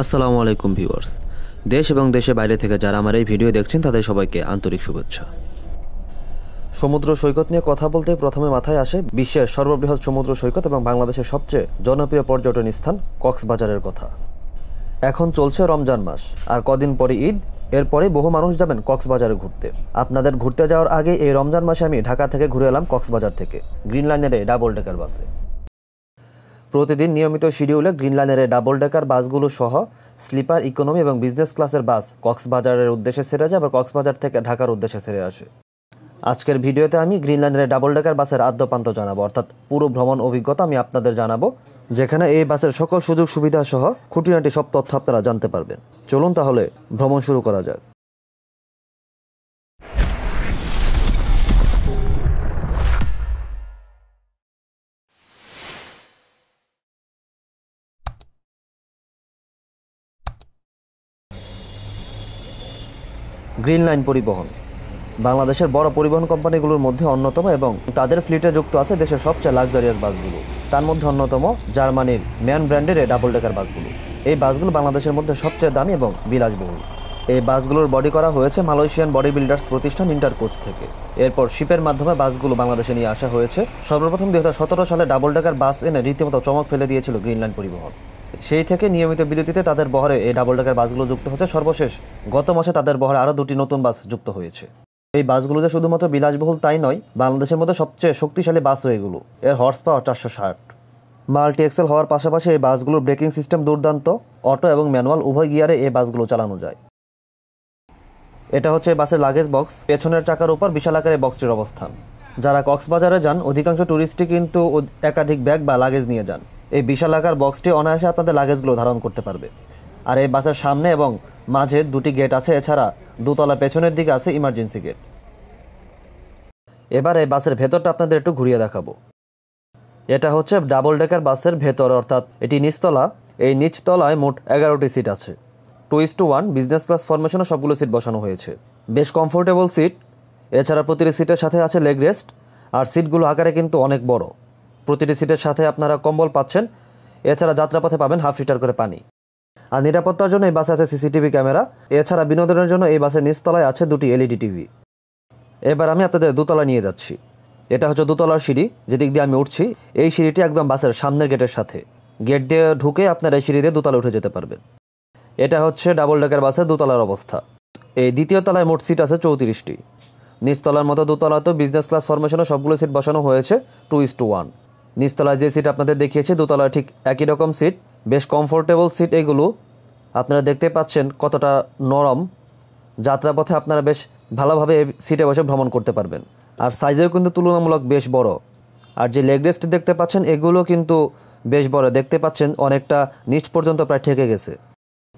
আসসালামু আলাইকুম ভিউয়ার্স। দেশ এবং দেশের বাইরে থেকে যারা আমার এই ভিডিও দেখছেন, তাদের সবাইকে আন্তরিক শুভেচ্ছা। সমুদ্র সৈকত নিয়ে কথা বলতে প্রথমে মাথায় আসে বিশ্বের সর্ববৃহৎ সমুদ্র সৈকত এবং বাংলাদেশের সবচেয়ে জনপ্রিয় পর্যটন স্থান কক্সবাজারের কথা। এখন চলছে রমজান মাস, আর কদিন পরে ঈদ, এরপরে বহু মানুষ যাবেন কক্সবাজারে ঘুরতে। আপনাদের ঘুরতে যাওয়ার আগে এই রমজান মাসে আমি ঢাকা থেকে ঘুরে এলাম কক্সবাজার থেকে, গ্রিন লাইনের ডাবল ডেকার বাসে প্রতিদিন নিয়মিত শিডিউলে গ্রিন লাইনের ডাবল ডেকার বাসগুলো সহ স্লিপার ইকোনমি এবং বিজনেস ক্লাসের বাস কক্সবাজারের উদ্দেশ্যে ছেড়ে যায় আবার কক্সবাজার থেকে ঢাকার উদ্দেশ্যে ছেড়ে আসে। আজকের ভিডিওতে আমি গ্রিন লাইনের ডাবল ডেকার বাসের আদ্যপান্ত জানাব, অর্থাৎ পুরো ভ্রমণ অভিজ্ঞতা আমি আপনাদের জানাব, যেখানে এই বাসের সকল সুযোগ সুবিধা সহ খুঁটিনাটি সব তথ্য আপনারা জানতে পারবেন। চলুন তাহলে ভ্রমণ শুরু করা যাক। গ্রিন লাইন পরিবহন। বাংলাদেশের বড় পরিবহন কোম্পানিগুলোর মধ্যে অন্যতম এবং তাদের ফ্লিটে যুক্ত আছে দেশের সবচেয়ে লাক্সারিয়াস বাসগুলো। তার মধ্যে অন্যতম জার্মানির ম্যান ব্র্যান্ডের ডাবল ডেকার বাসগুলো। এই বাসগুলো বাংলাদেশের মধ্যে সবচেয়ে দামি এবং বিলাসবহুল। এই বাসগুলোর বডি করা হয়েছে মালয়েশিয়ান বডি বিল্ডার্স প্রতিষ্ঠান ইন্টারকোচ থেকে। এরপর শিপের মাধ্যমে বাসগুলো বাংলাদেশে নিয়ে আসা হয়েছে। সর্বপ্রথম দু হাজার সতেরো সালে ডাবল ডেকার বাস এনে রীতিমতো চমক ফেলে দিয়েছিল গ্রিনল্যান্ড পরিবহন। সেই থেকে নিয়মিত বিরতিতে তাদের বহরে এই ডাবল ডেকার বাসগুলো যুক্ত হচ্ছে। সর্বশেষ, গত মাসে তাদের বহরে আরও দুটি নতুন বাস যুক্ত হয়েছে। এই বাসগুলো যে শুধুমাত্র বিলাসবহুল তাই নয়, বাংলাদেশের মধ্যে সবচেয়ে শক্তিশালী বাসও এগুলো। এর হর্স পাওয়ার চারশো ষাট। মাল্টি এক্সেল হওয়ার পাশাপাশি এই বাসগুলোর ব্রেকিং সিস্টেম দুর্দান্ত। অটো এবং ম্যানুয়াল উভয় গিয়ারে এই বাসগুলো চালানো যায়। এটা হচ্ছে বাসের লাগেজ বক্স পেছনের চাকার উপর বিশাল আকারে বক্সটির অবস্থান। যারা কক্সবাজারে যান, অধিকাংশ ট্যুরিস্টই কিন্তু একাধিক ব্যাগ বা লাগেজ নিয়ে যান। এই বিশাল আকার বক্সটি অনায়াসে আপনাদের লাগেজগুলো ধারণ করতে পারবে। আর এই বাসের সামনে এবং মাঝে দুটি গেট আছে, এছাড়া দুতলা পেছনের দিকে আছে ইমার্জেন্সি গেট এবার এই বাসের ভেতরটা আপনাদের একটু ঘুরিয়ে দেখাবো। এটা হচ্ছে ডাবল ডেকার বাসের ভেতর, অর্থাৎ এটি নিচতলা। এই নিচতলায় মোট এগারোটি সিট আছে। Two is to one business class ফরমেশনে সবগুলো সিট বসানো হয়েছে। বেশ কমফোর্টেবল সিট এছাড়া প্রতিটি সিটের সাথে আছে লেগ রেস্ট আর সিটগুলো আকারে কিন্তু অনেক বড়। প্রতিটি সিটের সাথে আপনারা কম্বল পাচ্ছেন। এছাড়া যাত্রাপথে পাবেন হাফ লিটার করে পানি। আর নিরাপত্তার জন্য এই বাসে আছে সিসিটিভি ক্যামেরা। এছাড়া বিনোদনের জন্য এই বাসের নিচতলায় আছে দুটি এলইডি টিভি। এবার আমি আপনাদের দোতলা নিয়ে যাচ্ছি। এটা হচ্ছে দোতলার সিঁড়ি, যেদিক দিয়ে আমি উঠছি। এই সিঁড়িটি একদম বাসের সামনের গেটের সাথে। গেট দিয়ে ঢুকে আপনার এই সিঁড়ি দিয়ে দোতলা উঠে যেতে পারবেন। এটা হচ্ছে ডাবল ডেকার বাসের দোতলার অবস্থা। এই দ্বিতীয় তলায় মোট সিট আছে চৌত্রিশটি। নিচতলার মতো দোতলাতেও বিজনেস ক্লাস ফরমেশনে সবগুলো সিট বসানো হয়েছে টু ইস টু ওয়ান নিচতলায় যে সিট আপনাদের দেখিয়েছি, দোতলায় ঠিক একই রকম সিট বেশ কমফোর্টেবল সিট এগুলো। আপনারা দেখতে পাচ্ছেন কতটা নরম। যাত্রাপথে আপনারা বেশ ভালোভাবে সিটে বসে ভ্রমণ করতে পারবেন। আর সাইজেও কিন্তু তুলনামূলক বেশ বড়। আর যে লেগ রেস্ট দেখতে পাচ্ছেন, এগুলো কিন্তু বেশ বড়। দেখতে পাচ্ছেন অনেকটা নিচ পর্যন্ত প্রায় ঠেকে গেছে।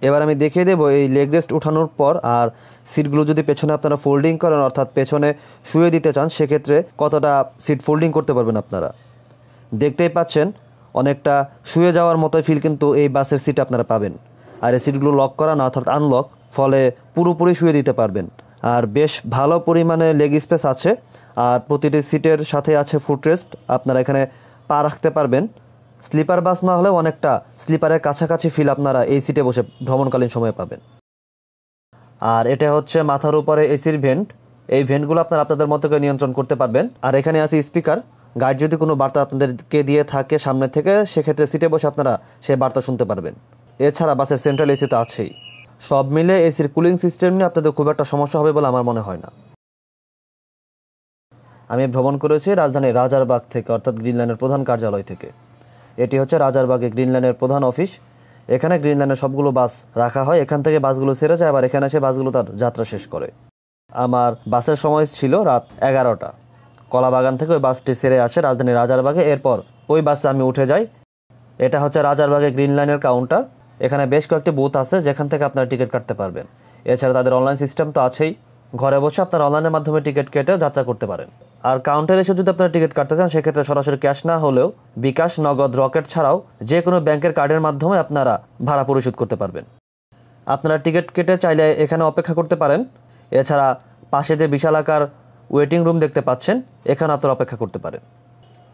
এবার আমি দেখিয়ে দেবো এই লেগ রেস্ট উঠানোর পর আর সিটগুলো যদি পেছনে আপনারা ফোল্ডিং করেন, অর্থাৎ পেছনে শুয়ে দিতে চান, সেক্ষেত্রে কতটা সিট ফোল্ডিং করতে পারবেন আপনারা। দেখতেই পাচ্ছেন, অনেকটা শুয়ে যাওয়ার মতো ফিল কিন্তু এই বাসের সিট আপনারা পাবেন। আর এই সিটগুলো লক করা না, অর্থাৎ আনলক ফলে পুরোপুরি শুয়ে দিতে পারবেন। আর বেশ ভালো পরিমাণে লেগ স্পেস আছে, আর প্রতিটি সিটের সাথে আছে ফুটরেস্ট আপনারা এখানে পা রাখতে পারবেন। স্লিপার বাস না হলেও অনেকটা স্লিপারের কাছাকাছি ফিল আপনারা এই সিটে বসে ভ্রমণকালীন সময়ে পাবেন। আর এটা হচ্ছে মাথার উপরে এসির ভেন্ট এই ভেন্টগুলো আপনারা আপনাদের মতো করে নিয়ন্ত্রণ করতে পারবেন। আর এখানে আছে স্পিকার গাইড যদি কোনো বার্তা আপনাদেরকে দিয়ে থাকে সামনে থেকে, সেক্ষেত্রে সিটে বসে আপনারা সেই বার্তা শুনতে পারবেন। এছাড়া বাসের সেন্ট্রাল এসি তো আছেই। সব মিলে এসির কুলিং সিস্টেম নিয়ে আপনাদের খুব একটা সমস্যা হবে বলে আমার মনে হয় না। আমি ভ্রমণ করেছি রাজধানীর রাজারবাগ থেকে, অর্থাৎ গ্রিনল্যান্ডের প্রধান কার্যালয় থেকে। এটি হচ্ছে রাজারবাগে গ্রিনল্যান্ডের প্রধান অফিস। এখানে গ্রিনল্যান্ডের সবগুলো বাস রাখা হয়, এখান থেকে বাসগুলো ছেড়ে যায়, আবার এখানে এসে বাসগুলো তার যাত্রা শেষ করে। আমার বাসের সময় ছিল রাত এগারোটা। কলাবাগান থেকে ওই বাসটি ছেড়ে আসে রাজধানী রাজারবাগে। এরপর ওই বাসে আমি উঠে যাই। এটা হচ্ছে রাজারবাগে গ্রিন লাইনের কাউন্টার। এখানে বেশ কয়েকটি বুথ আছে, যেখান থেকে আপনারা টিকিট কাটতে পারবেন। এছাড়া তাদের অনলাইন সিস্টেম তো আছেই। ঘরে বসে আপনারা অনলাইনের মাধ্যমে টিকিট কেটে যাত্রা করতে পারেন। আর কাউন্টারে এসে যদি আপনারা টিকিট কাটতে চান, সেক্ষেত্রে সরাসরি ক্যাশ না হলেও বিকাশ, নগদ, রকেট ছাড়াও যে কোনো ব্যাংকের কার্ডের মাধ্যমে আপনারা ভাড়া পরিশোধ করতে পারবেন। আপনারা টিকিট কেটে চাইলে এখানে অপেক্ষা করতে পারেন। এছাড়া পাশে যে বিশালাকার ওয়েটিং রুম দেখতে পাচ্ছেন, এখানে আপনারা অপেক্ষা করতে পারেন।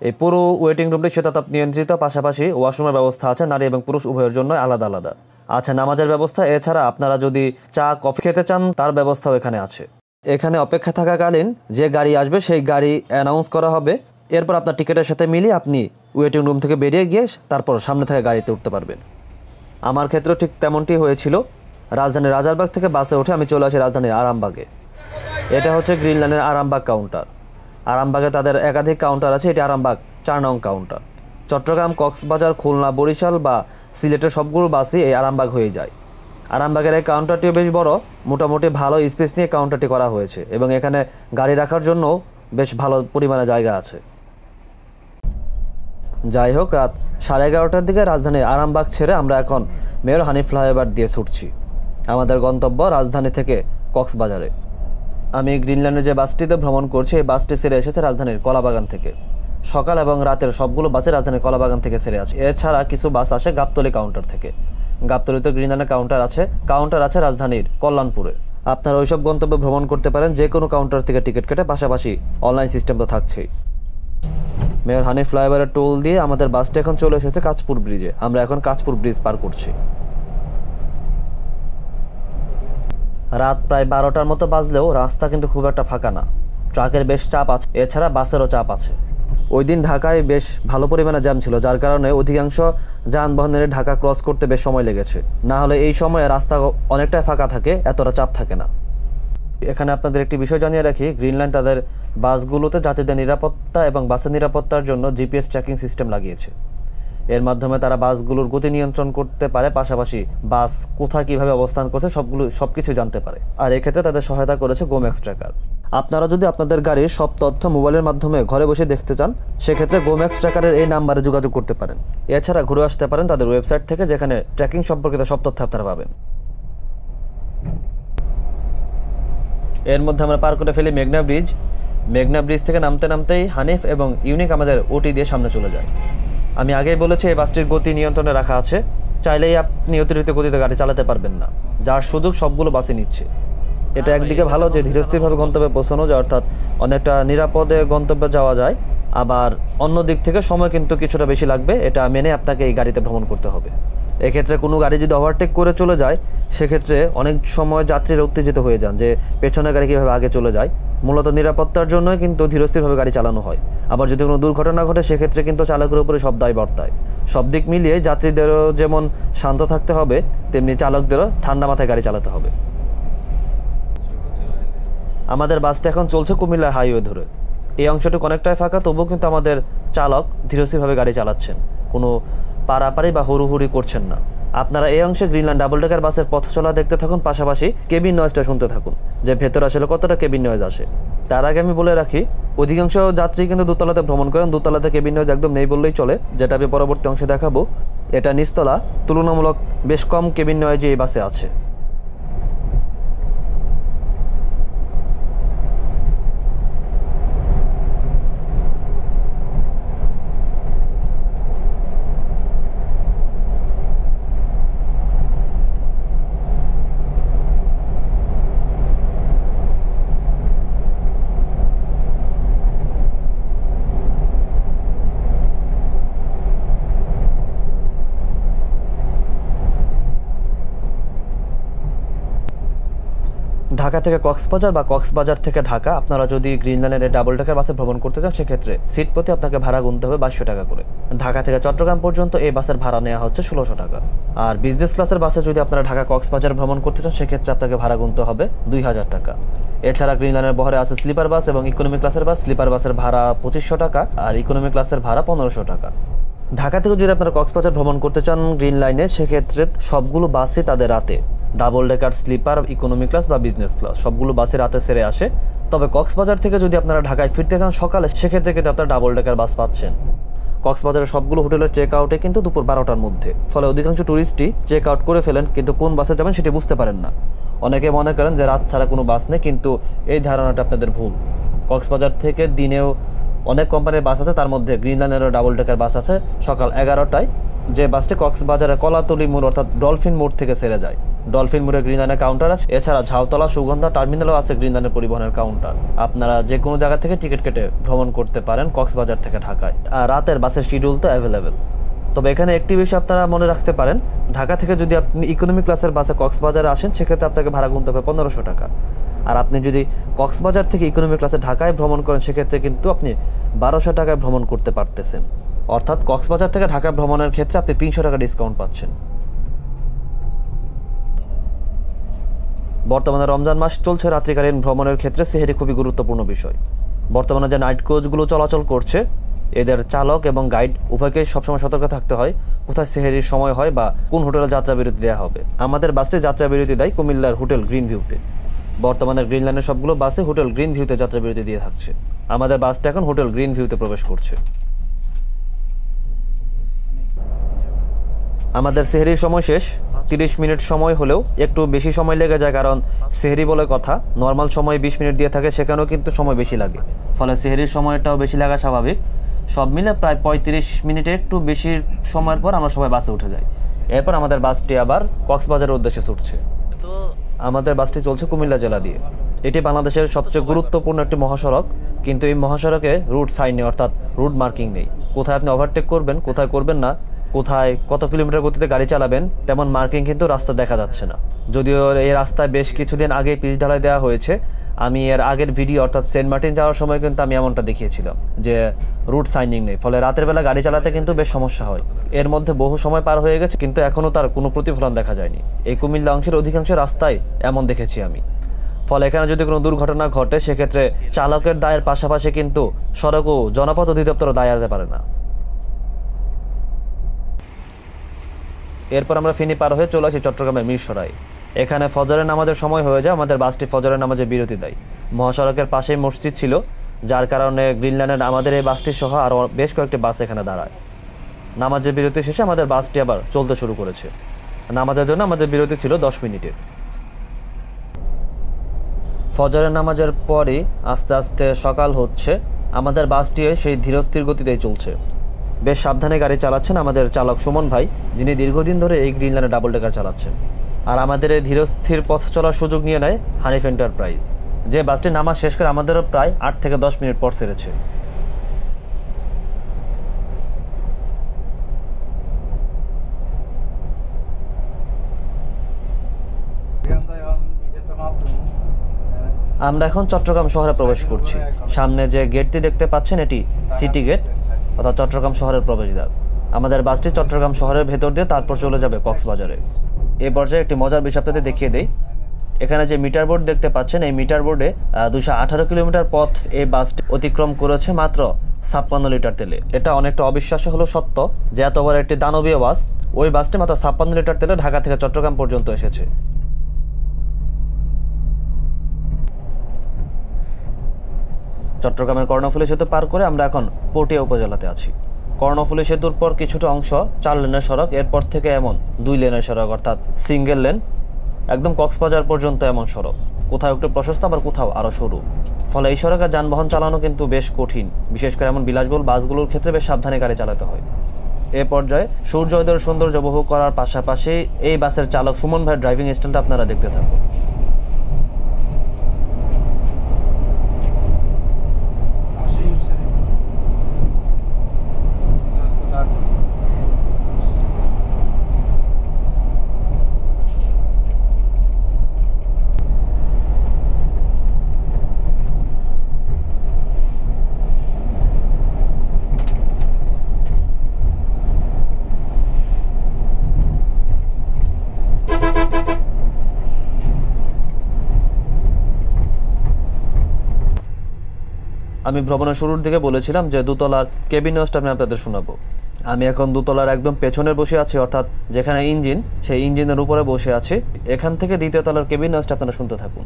এই পুরো ওয়েটিং রুমটি শীতাতাপ নিয়ন্ত্রিত, পাশাপাশি ওয়াশরুমের ব্যবস্থা আছে, নারী এবং পুরুষ উভয়ের জন্য আলাদা আলাদা। আচ্ছা নামাজের ব্যবস্থা, এছাড়া আপনারা যদি চা, কফি খেতে চান, তার ব্যবস্থাও এখানে আছে। এখানে অপেক্ষা থাকাকালীন যে গাড়ি আসবে, সেই গাড়ি অ্যানাউন্স করা হবে। এরপর আপনার টিকিটের সাথে মিলিয়ে আপনি ওয়েটিং রুম থেকে বেরিয়ে গিয়ে তারপর সামনে থেকে গাড়িতে উঠতে পারবেন। আমার ক্ষেত্রেও ঠিক তেমনটি হয়েছিল। রাজধানীর রাজারবাগ থেকে বাসে উঠে আমি চলে আসি রাজধানীর আরামবাগে। এটা হচ্ছে গ্রিন লাইনের আরামবাগ কাউন্টার আরামবাগে তাদের একাধিক কাউন্টার আছে, এটি আরামবাগ চার নং কাউন্টার চট্টগ্রাম, কক্সবাজার, খুলনা, বরিশাল বা সিলেটের সবগুলো বাসই এই আরামবাগ হয়ে যায়। আরামবাগের এই কাউন্টারটিও বেশ বড়, মোটামুটি ভালো স্পেস নিয়ে কাউন্টারটি করা হয়েছে এবং এখানে গাড়ি রাখার জন্য বেশ ভালো পরিমাণে জায়গা আছে। যাই হোক, রাত সাড়ে এগারোটার দিকে রাজধানী আরামবাগ ছেড়ে আমরা এখন মেয়র হানি ফ্লাইওভার দিয়ে ছুটছি। আমাদের গন্তব্য রাজধানী থেকে কক্সবাজারে। আমি গ্রিনল্যান্ডের যে বাসটিতে ভ্রমণ করছি, এই বাসটি ছেড়ে এসেছে রাজধানীর কলাবাগান থেকে। সকাল এবং রাতের সবগুলো বাসে রাজধানীর কলাবাগান থেকে ছেড়ে আসে। এছাড়া কিছু বাস আসে গাবতলি কাউন্টার থেকে। গাবতলিতে গ্রিনল্যান্ডের কাউন্টার আছে কাউন্টার আছে রাজধানীর কল্যাণপুরে। আপনারা ওইসব গন্তব্যে ভ্রমণ করতে পারেন যে কোনো কাউন্টার থেকে টিকিট কেটে পাশাপাশি অনলাইন সিস্টেম তো থাকছেই। মেয়র হানি ফ্লাইওভারের টোল দিয়ে আমাদের বাসটি এখন চলে এসেছে কাঁচপুর ব্রিজে। আমরা এখন কাঁচপুর ব্রিজ পার করছি। রাত প্রায় বারোটার মতো বাজলেও রাস্তা কিন্তু খুব একটা ফাঁকা না। ট্রাকের বেশ চাপ আছে, এছাড়া বাসেরও চাপ আছে। ওই দিন ঢাকায় বেশ ভালো পরিমাণে জ্যাম ছিল, যার কারণে অধিকাংশ যানবাহনের ঢাকা ক্রস করতে বেশ সময় লেগেছে। না হলে এই সময়ে রাস্তা অনেকটাই ফাঁকা থাকে, এতটা চাপ থাকে না। এখানে আপনাদের একটি বিষয় জানিয়ে রাখি গ্রিনল্যান্ড তাদের বাসগুলোতে যাত্রীদের নিরাপত্তা এবং বাসের নিরাপত্তার জন্য জিপিএস ট্র্যাকিং সিস্টেম লাগিয়েছে। এর মাধ্যমে তারা বাসগুলোর গতি নিয়ন্ত্রণ করতে পারে, পাশাপাশি বাস কোথায় কীভাবে অবস্থান করছে সবগুলো, সবকিছু জানতে পারে। আর এক্ষেত্রে তাদের সহায়তা করেছে গোম্যাক্স ট্র্যাকার আপনারা যদি আপনাদের গাড়ির সব তথ্য মোবাইলের মাধ্যমে ঘরে বসে দেখতে চান, সেক্ষেত্রে গোম্যাক্স ট্র্যাকারের এই নাম্বারে যোগাযোগ করতে পারেন। এছাড়া ঘুরে আসতে পারেন তাদের ওয়েবসাইট থেকে, যেখানে ট্র্যাকিং সম্পর্কিত সব তথ্য আপনারা পাবেন। এর মধ্যে আমরা পার করে ফেলি মেঘনা ব্রিজ। মেঘনা ব্রিজ থেকে নামতে নামতেই হানিফ এবং ইউনিক আমাদের ওটি দিয়ে সামনে চলে যায়। আমি আগেই বলেছি এই বাসটির গতি নিয়ন্ত্রণে রাখা আছে। চাইলেই আপনি অতিরিক্ত গতিতে গাড়ি চালাতে পারবেন না। যার সুযোগ সবগুলো বাসে নিচ্ছে। এটা একদিকে ভালো যে ধীরস্থিরভাবে গন্তব্যে পৌঁছানো যায় অর্থাৎ অনেকটা নিরাপদে গন্তব্যে যাওয়া যায় আবার অন্য দিক থেকে সময় কিন্তু কিছুটা বেশি লাগবে এটা মেনে আপনাকে এই গাড়িতে ভ্রমণ করতে হবে। এক্ষেত্রে কোনো গাড়ি যদি ওভারটেক করে চলে যায়, সেক্ষেত্রে অনেক সময় যাত্রীরা উত্তেজিত হয়ে যান যে পেছনের গাড়ি কীভাবে আগে চলে যায়। মূলত নিরাপত্তার জন্যই কিন্তু ধীরস্থিরভাবে গাড়ি চালানো হয়। আবার যদি কোনো দুর্ঘটনা ঘটে, সেক্ষেত্রে কিন্তু চালকের উপরে সব দায় বর্তায়। সব দিক মিলিয়ে যাত্রীদেরও যেমন শান্ত থাকতে হবে, তেমনি চালকদেরও ঠান্ডা মাথায় গাড়ি চালাতে হবে। আমাদের বাসটা এখন চলছে কুমিল্লা হাইওয়ে ধরে। এই অংশটুকু অনেকটাই ফাঁকা, তবুও কিন্তু আমাদের চালক ধীরস্থিরভাবে গাড়ি চালাচ্ছেন। কোনো পারাপারি বা হুড়ুহুড়ি করছেন না। আপনারা এই অংশে গ্রিনল্যান্ড ডাবল ডেকার বাসের পথ চলা দেখতে থাকুন, পাশাপাশি কেবিন নয়েজটা শুনতে থাকুন, যে ভেতর আসলে কতটা কেবিন নয়েজ আসে। তার আগে আমি বলে রাখি, অধিকাংশ যাত্রী কিন্তু দোতলাতে ভ্রমণ করেন, দোতলাতে কেবিন নয়েজ একদম নেই বললেই চলে, যেটা আমি পরবর্তী অংশে দেখাবো। এটা নিচতলা, তুলনামূলক বেশ কম কেবিন নয়েজ এই বাসে আছে। ঢাকা থেকে কক্সবাজার বা কক্সবাজার থেকে ঢাকা, আপনারা যদি গ্রিনল্যান্ডের ডাবল ডেকার বাসে ভ্রমণ করতে চান, সেক্ষেত্রে সিট প্রতি আপনাকে ভাড়া গুনতে হবে বাইশশো টাকা করে। ঢাকা থেকে চট্টগ্রাম পর্যন্ত এই বাসের ভাড়া নেওয়া হচ্ছে ষোলোশো টাকা। আর বিজনেস ক্লাসের বাসে যদি আপনারা ঢাকা কক্সবাজার ভ্রমণ করতে চান, সেক্ষেত্রে আপনাকে ভাড়া গুনতে হবে দুই হাজার টাকা। এছাড়া গ্রিনল্যান্ডের বহরে আছে স্লিপার বাস এবং ইকোনমি ক্লাসের বাস স্লিপার বাসের ভাড়া পঁচিশশো টাকা আর ইকোনমি ক্লাসের ভাড়া পনেরোশো টাকা। ঢাকা থেকে যদি আপনারা কক্সবাজার ভ্রমণ করতে চান গ্রিন লাইনে, সেক্ষেত্রে সবগুলো বাসই তাদের রাতে। Double decker sleeper economy class বা বিজনেস ক্লাস সবগুলো বাসে রাতে সেরে আসে। তবে কক্সবাজার থেকে যদি আপনারা ঢাকায় ফিরতে চান সকালে, সেক্ষেত্রে কিন্তু আপনারা ডাবল ডেকার বাস পাচ্ছেন। কক্সবাজারের সবগুলো হোটেলের চেক আউটে কিন্তু দুপুর বারোটার মধ্যে। ফলে অধিকাংশ ট্যুরিস্টই চেক আউট করে ফেলেন, কিন্তু কোন বাসে যাবেন সেটি বুঝতে পারেন না। অনেকে মনে করেন যে রাত ছাড়া কোনো বাস নেই, কিন্তু এই ধারণাটা আপনাদের ভুল। কক্সবাজার থেকে দিনেও অনেক কোম্পানির বাস আছে, তার মধ্যে গ্রিনল্যান্ডেরও ডাবল ডেকার বাস আছে। সকাল এগারোটায় যে বাসটি কক্সবাজারে কলাতলি মোড়, অর্থাৎ ডলফিন মোড় থেকে সেরে যায়। ডলফিন মোড়ে গ্রিনল্যান্ডের কাউন্টার আছে। এছাড়া ঝাউতলা, সুগন্ধা টার্মিনালও আছে গ্রিনল্যান্ডের পরিবহনের কাউন্টার আপনারা যে কোনো জায়গা থেকে টিকিট কেটে ভ্রমণ করতে পারেন কক্সবাজার থেকে ঢাকায়। আর রাতের বাসের শিডিউল তো অ্যাভেলেবেল তবে এখানে একটি বিষয় আপনারা মনে রাখতে পারেন, ঢাকা থেকে যদি আপনি ইকোনমি ক্লাসের বাসে কক্সবাজারে আসেন, সেক্ষেত্রে আপনাকে ভাড়া গুনতে হবে পনেরোশো টাকা। আর আপনি যদি কক্সবাজার থেকে ইকোনমি ক্লাসে ঢাকায় ভ্রমণ করেন, সেক্ষেত্রে কিন্তু আপনি বারোশো টাকায় ভ্রমণ করতে পারতেছেন। অর্থাৎ কক্সবাজার থেকে ঢাকা ভ্রমণের ক্ষেত্রে আপনি তিনশো টাকা ডিসকাউন্ট পাচ্ছেন। বর্তমানে রমজান মাস চলছে, রাত্রিকালীন ভ্রমণের ক্ষেত্রে সেহেরি খুবই গুরুত্বপূর্ণ বিষয়। বর্তমানে যে নাইট কোচগুলো চলাচল করছে, এদের চালক এবং গাইড উভয়কে সবসময় সতর্ক থাকতে হয়, কোথায় সেহেরির সময় হয় বা কোন হোটেলে যাত্রা বিরতি দেওয়া হবে। আমাদের বাসটি যাত্রা বিরতি দেয় কুমিল্লার হোটেল গ্রিন ভিউতে বর্তমানে গ্রিন লাইনের সবগুলো বাসে হোটেল গ্রিন ভিউতে যাত্রা বিরতি দিয়ে থাকছে। আমাদের বাসটা এখন হোটেল গ্রিন ভিউতে প্রবেশ করছে। আমাদের সেহরির সময় শেষ। তিরিশ মিনিট সময় হলেও একটু বেশি সময় লেগে যায় কারণ সেহরি বলে কথা নর্মাল সময় বিশ মিনিট দিয়ে থাকে সেখানেও কিন্তু সময় বেশি লাগে। ফলে সেহরির সময়টাও বেশি লাগা স্বাভাবিক। সব মিলে প্রায় পঁয়ত্রিশ মিনিটে একটু বেশি সময়ের পর আমরা সবাই বাসে উঠে যাই। এরপর আমাদের বাসটি আবার কক্সবাজারের উদ্দেশ্যে ছুটছে। তো আমাদের বাসটি চলছে কুমিল্লা জেলা দিয়ে। এটি বাংলাদেশের সবচেয়ে গুরুত্বপূর্ণ একটি মহাসড়ক কিন্তু এই মহাসড়কে রুট সাইন নেই অর্থাৎ রুট মার্কিং নেই। কোথায় আপনি ওভারটেক করবেন কোথায় করবেন না কোথায়, কত কিলোমিটার গতিতে গাড়ি চালাবেন, তেমন মার্কিং কিন্তু রাস্তা দেখা যাচ্ছে না। যদিও এই রাস্তায় বেশ কিছুদিন আগে পিচ ঢালাই দেওয়া হয়েছে, আমি এর আগের ভিডিও অর্থাৎ সেন্ট মার্টিন যাওয়ার সময় কিন্তু আমি এমনটা দেখিয়েছিলাম, যে রুট সাইনিং নেই, ফলে রাতের বেলা গাড়ি চালাতে কিন্তু বেশ সমস্যা হয়। এর মধ্যে বহু সময় পার হয়ে গেছে, কিন্তু এখনও তার কোনো প্রতিফলন দেখা যায়নি। এই কুমিল্লা অংশের অধিকাংশ রাস্তায় এমন দেখেছি আমি। ফলে এখানে যদি কোনো দুর্ঘটনা ঘটে, সেক্ষেত্রে চালকের দায়ের পাশাপাশি কিন্তু সড়ক ও জনপথ অধিদপ্তর দায় আনতে পারে না। এরপর আমরা ফিনি পার হয়ে চলে আসি চট্টগ্রামের মিরসরাই এখানে ফজরের নামাজের সময় হয়ে যায়, আমাদের বাসটি ফজরের নামাজে বিরতি দেয়। মহাসড়কের পাশেই মসজিদ ছিল, যার কারণে গ্রিনল্যান্ডের আমাদের এই বাসটি সহ আরও বেশ কয়েকটি বাস এখানে দাঁড়ায়। নামাজের বিরতি শেষে আমাদের বাসটি আবার চলতে শুরু করেছে। নামাজের জন্য আমাদের বিরতি ছিল দশ মিনিটের। ফজরের নামাজের পরই আস্তে আস্তে সকাল হচ্ছে, আমাদের বাসটি সেই ধীরস্থির গতিতেই চলছে। বেশ সাবধানে গাড়ি চালাচ্ছেন আমাদের চালক সুমন ভাই, যিনি দীর্ঘদিন ধরে এই গ্রিন লাইনে ডাবল ডেকার চালাচ্ছেন। আর আমাদের এই ধীরস্থির পথ চলার সুযোগ নিয়ে নেয় হানিফ এন্টারপ্রাইজ যে বাসটি নামাজ শেষ করে আমাদেরও প্রায় আট থেকে দশ মিনিট পর সেরেছে আমরা এখন চট্টগ্রাম শহরে প্রবেশ করছি। সামনে যে গেটটি দেখতে পাচ্ছেন, এটি সিটি গেট অর্থাৎ চট্টগ্রাম শহরের প্রবেশদ্বার। আমাদের বাসটি চট্টগ্রাম শহরের ভেতর দিয়ে তারপর চলে যাবে কক্সবাজারে। এ পর্যায়ে একটি মজার বিষয় আপনাদের দেখিয়ে দেই। এখানে যে মিটার বোর্ড দেখতে পাচ্ছেন, এই মিটার বোর্ডে দুশো আঠারো কিলোমিটার পথ এই বাসটি অতিক্রম করেছে মাত্র ছাপ্পান্ন লিটার তেলে। এটা অনেকটা অবিশ্বাস্য হলো সত্য যে এত বড় একটি দানবীয় বাস, ওই বাসটি মাত্র ছাপ্পান্ন লিটার তেলে ঢাকা থেকে চট্টগ্রাম পর্যন্ত এসেছে। চট্টগ্রামের কর্ণফুলী সেতু পার করে আমরা এখন পটিয়া উপজেলাতে আছি। কর্ণফুলী সেতুর পর কিছুটা অংশ চার লেনের সড়ক, এরপর থেকে এমন দুই লেনের সড়ক, অর্থাৎ সিঙ্গেল লেন একদম কক্সবাজার পর্যন্ত এমন সড়ক। কোথাও একটু প্রশস্ত, আবার কোথাও আরও সরু। ফলে এই সড়কে যানবাহন চালানো কিন্তু বেশ কঠিন। বিশেষ করে এমন বিলাসবহুল বাসগুলোর ক্ষেত্রে বেশ সাবধানে গাড়ি চালাতে হয়। এ পর্যায়ে সূর্যোদয়ের সৌন্দর্য উপভোগ করার পাশাপাশি এই বাসের চালক সুমন ভাইয়ের ড্রাইভিং স্টাইলটা আপনারা দেখতে থাকুন। আমি ভ্রমণের শুরুর দিকে বলেছিলাম যে দোতলার কেবিন নিউজটা আমি আপনাদের শোনাবো। আমি এখন দোতলার একদম পেছনে বসে আছি, অর্থাৎ যেখানে ইঞ্জিন, সেই ইঞ্জিনের উপরে বসে আছি। এখান থেকে দ্বিতীয় তলার কেবিন নিউজটা আপনারা শুনতে থাকুন।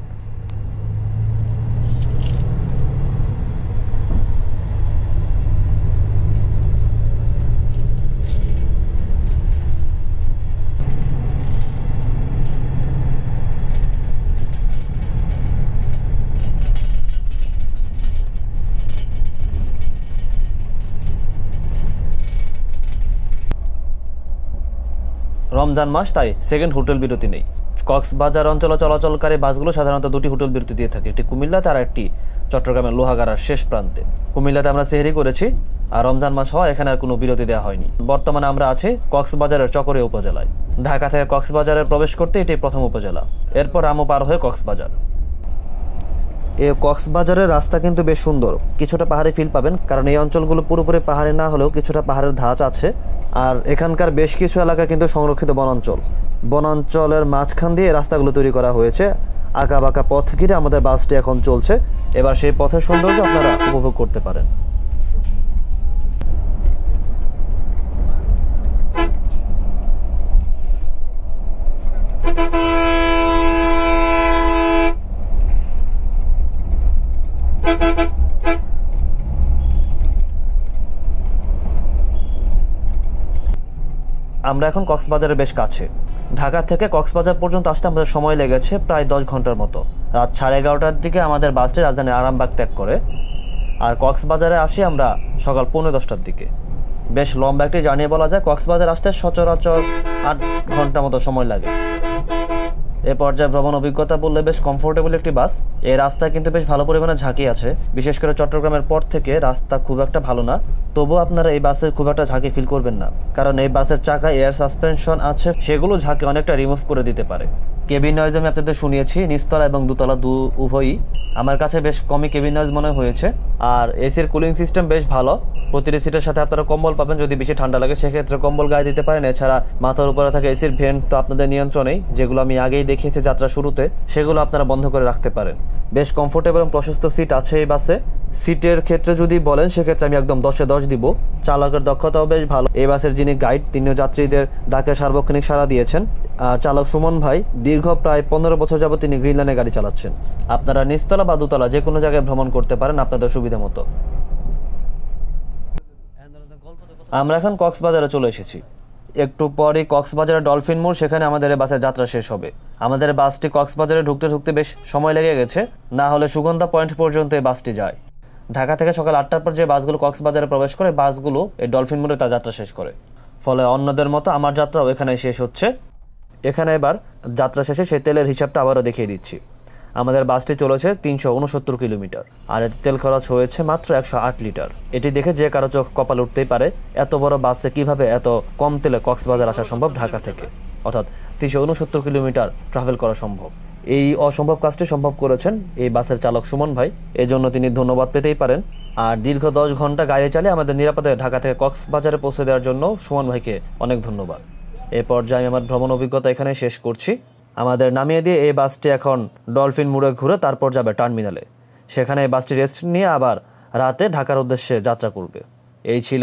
রমজান মাস, তাই সেকেন্ড হোটেল বিরতি নেই। কক্সবাজার অঞ্চলে চলাচলকারী বাসগুলো সাধারণত দুটি হোটেল বিরতি দিয়ে থাকে, একটি কুমিল্লাতে আর একটি চট্টগ্রামের লোহাগাড়ার শেষ প্রান্তে। কুমিল্লাতে আমরা সেহেরি করেছি, আর রমজান মাস হওয়া এখানে আর কোনো বিরতি দেওয়া হয়নি। বর্তমানে আমরা আছি কক্সবাজারের চকরে উপজেলায়। ঢাকা থেকে কক্সবাজারে প্রবেশ করতে এটি প্রথম উপজেলা। এরপর আমও পার হয়ে কক্সবাজার। এ কক্সবাজারের রাস্তা কিন্তু বেশ সুন্দর। কিছুটা পাহাড়ে ফিল পাবেন, কারণ এই অঞ্চলগুলো পুরোপুরি পাহাড়ে না হলেও কিছুটা পাহাড়ের ধাঁচ আছে। আর এখানকার বেশ কিছু এলাকা কিন্তু সংরক্ষিত বনাঞ্চল। বনাঞ্চলের মাঝখান দিয়ে রাস্তাগুলো তৈরি করা হয়েছে। আঁকা বাঁকা পথ ঘিরে আমাদের বাসটি এখন চলছে। এবার সেই পথের সৌন্দর্য আপনারা উপভোগ করতে পারেন। আমরা এখন কক্সবাজারের বেশ কাছে। ঢাকা থেকে কক্সবাজার পর্যন্ত আসতে আমাদের সময় লেগেছে প্রায় দশ ঘণ্টার মতো। রাত সাড়ে এগারোটার দিকে আমাদের বাসটি রাজধানীর আরামবাগ ত্যাগ করে আর কক্সবাজারে আসি আমরা সকাল পৌনে দশটার দিকে। বেশ লম্বা একটি জার্নি বলা যায়, কক্সবাজার আসতে সচরাচর আট ঘণ্টা মতো সময় লাগে। এ পর্যায়ে ভ্রমণ অভিজ্ঞতা বললে বেশ কমফোর্টেবল একটি বাস। এই রাস্তা কিন্তু বেশ ভালো পরিমাণে ঝাঁকি আছে। বিশেষ করে চট্টগ্রামের পর থেকে রাস্তা খুব একটা ভালো না। তবুও আপনারা এই বাসের খুব একটা ঝাঁকি ফিল করবেন না। কারণ এই বাসের চাকায় এয়ার সাসপেনশন আছে, সেগুলো ঝাঁকি অনেকটা রিমুভ করে দিতে পারে। কেবিন নয়েজ আমি আপনাদের শুনিয়েছি, নিচতলা এবং দুতলা দু উভয়ই। আমার কাছে বেশ কমই কেবিন নয়েজ মনে হয়েছে। আর এসির কুলিং সিস্টেম বেশ ভালো। প্রতিটি সিটের সাথে আপনারা কম্বল পাবেন যদি বেশি ঠান্ডা লাগে। সেক্ষেত্রে কম্বল গায়ে দিতে পারেন। এছাড়া মাথার উপরে থাকে এসির ভেন্ট তো আপনাদের নিয়ন্ত্রণেই। যেগুলো আমি আগেই দেখিয়েছি যাত্রা শুরুতে, সেগুলো আপনারা বন্ধ করে রাখতে পারেন। বেশ কমফোর্টেবল এবং প্রশস্ত সিট আছে এই বাসে। সিটের ক্ষেত্রে যদি বলেন, সেক্ষেত্রে আমি একদম দশে দশ দিব। চালকের দক্ষতাও বেশ ভালো। এই বাসের যিনি গাইড তিনিও যাত্রীদের ডাকে সার্বক্ষণিক সাড়া দিয়েছেন। আর চালক সুমন ভাই, দীর্ঘ প্রায় পনেরো বছর যাবত তিনি গ্রিনল্যান্ডে গাড়ি চালাচ্ছেন। আপনারা নিচতলা বা দুতলা যে কোনো জায়গায় ভ্রমণ করতে পারেন আপনাদের সুবিধা মতো। আমরা এখন কক্সবাজারে চলে এসেছি। একটু পরই কক্সবাজারের ডলফিন মোড়, সেখানে আমাদের বাসের যাত্রা শেষ হবে। আমাদের বাসটি কক্সবাজারে ঢুকতে ঢুকতে বেশ সময় লেগে গেছে। না হলে সুগন্ধা পয়েন্ট পর্যন্ত এই বাসটি যায়। ঢাকা থেকে সকাল আটটার পর যে বাসগুলো কক্সবাজারে প্রবেশ করে, বাসগুলো এই ডলফিন মোড়ে তার যাত্রা শেষ করে। ফলে অন্যদের মতো আমার যাত্রাও এখানে শেষ হচ্ছে। এখানে এবার যাত্রা শেষে সেই তেলের হিসাবটা আবারও দেখিয়ে দিচ্ছি। আমাদের বাসটি চলেছে তিনশো উনসত্তর কিলোমিটার। আর এতে তেল খরচ হয়েছে মাত্র একশো আট লিটার। এটি দেখে যে কারও চোখ কপাল উঠতেই পারে, এত বড় বাসে কীভাবে এত কম তেলে কক্সবাজার আসা সম্ভব ঢাকা থেকে? অর্থাৎ তিনশো উনসত্তর কিলোমিটার ট্রাভেল করা সম্ভব। এই অসম্ভব কাজটি সম্ভব করেছেন এই বাসের চালক সুমন ভাই। এজন্য তিনি ধন্যবাদ পেতেই পারেন। আর দীর্ঘ দশ ঘণ্টা গাড়ি চালিয়ে আমাদের নিরাপদে ঢাকা থেকে কক্সবাজারে পৌঁছে দেওয়ার জন্য সুমন ভাইকে অনেক ধন্যবাদ। এ পর্যায়ে আমি আমার ভ্রমণ অভিজ্ঞতা এখানে শেষ করছি। আমাদের নামিয়ে দিয়ে এই বাসটি এখন ডলফিন মুড়ে ঘুরে তারপর যাবে টার্মিনালে। সেখানে এই বাসটি রেস্ট নিয়ে আবার রাতে ঢাকার উদ্দেশ্যে যাত্রা করবে। এই ছিল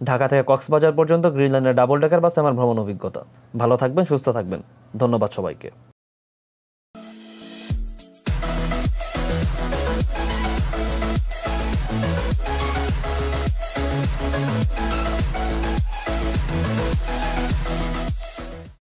ঢাকা থেকে কক্সবাজার পর্যন্ত গ্রিনল্যান্ডের ডাবল ডেকার বাসে আমার ভ্রমণ অভিজ্ঞতা। ভালো থাকবেন, সুস্থ থাকবেন। ধন্যবাদ সবাইকে।